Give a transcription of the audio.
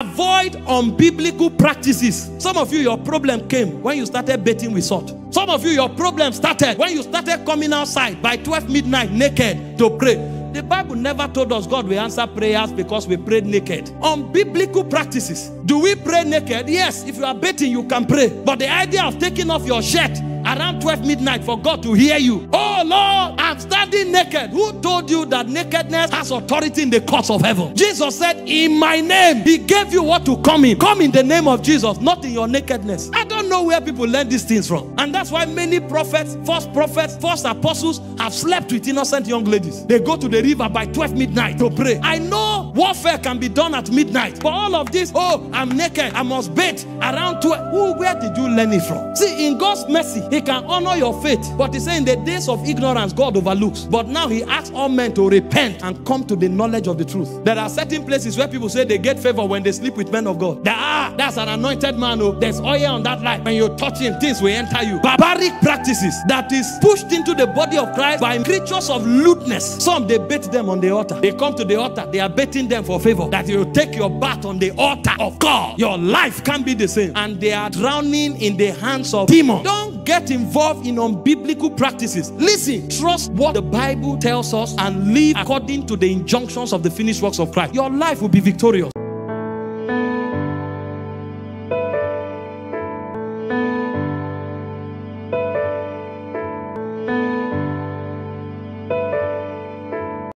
Avoid unbiblical practices. Some of you, your problem came when you started bathing with salt. Some of you, your problem started when you started coming outside by 12 midnight naked to pray. The Bible never told us God will answer prayers because we prayed naked. On biblical practices, do we pray naked? Yes, if you are betting, you can pray. But the idea of taking off your shirt around 12 midnight for God to hear you. Oh Lord, I'm standing naked. Who told you that nakedness has authority in the courts of heaven? Jesus said, In my name, He gave you what to come in. Come in the name of Jesus, not in your nakedness. I don't know where people learn these things from. And that's why many prophets, false prophets, false apostles have slept with innocent young ladies. They go to the river by 12 midnight to pray. I know warfare can be done at midnight. But all of this, oh, I'm naked, I must bathe around 12. Who, where did you learn it from? See, in God's mercy, He can honor your faith. But He said, in the days of ignorance, God overlooks. But now He asks all men to repent and come to the knowledge of the truth. There are certain places where people say they get favor when they sleep with men of God. There are, that's an anointed man. Oh, there's oil on that life. When you touch him, things will enter you. Barbaric practices that is pushed into the body of Christ by creatures of lewdness. Some they bait them on the altar. They come to the altar, they are baiting them for favor. That you take your bath on the altar of God. Your life can't be the same. And they are drowning in the hands of demons. Don't get involved in unbiblical practices. Listen, trust what the Bible tells us and live according to the injunctions of the finished works of Christ. Your life will be victorious.